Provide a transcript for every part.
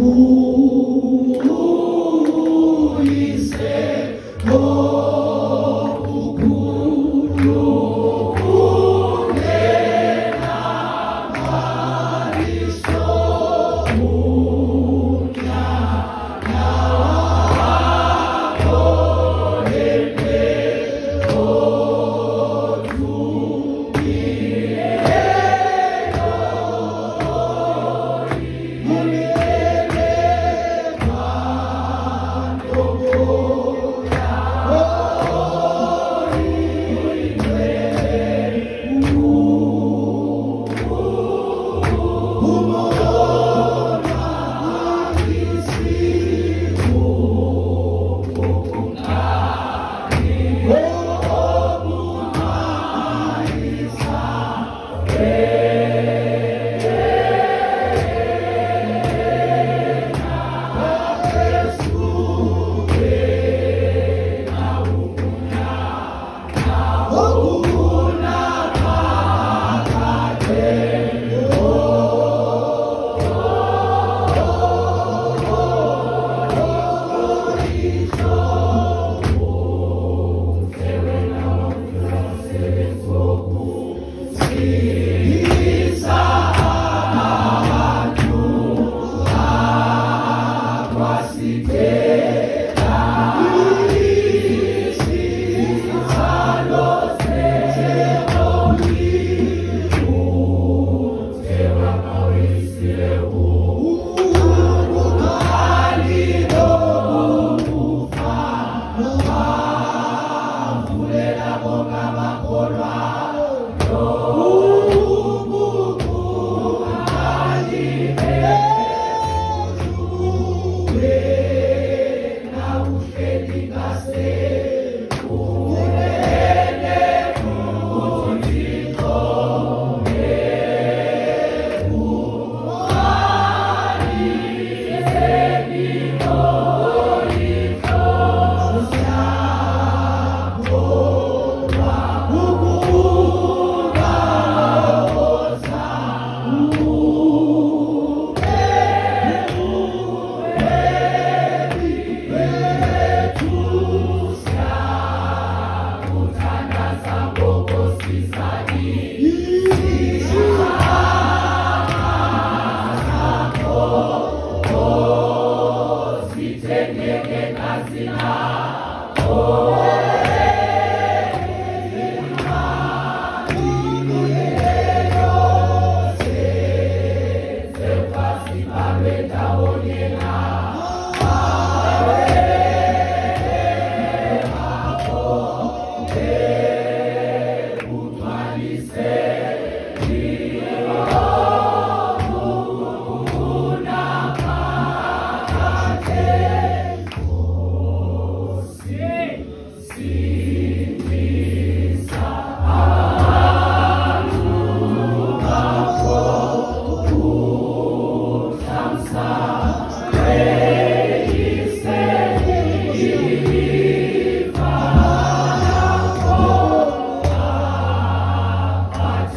Oh, Amen.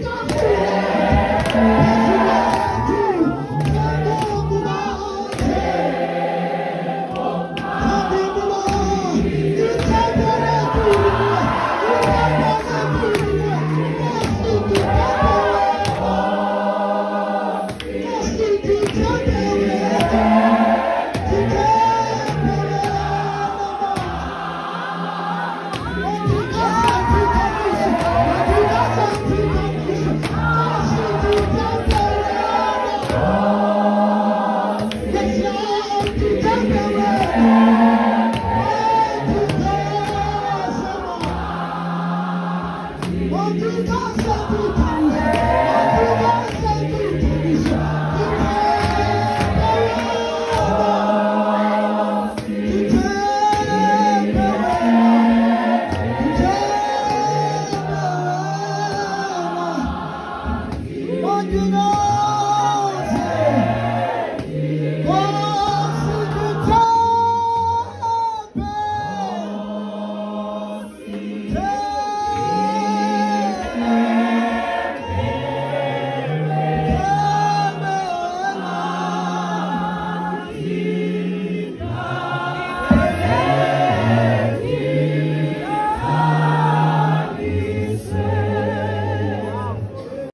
Eita!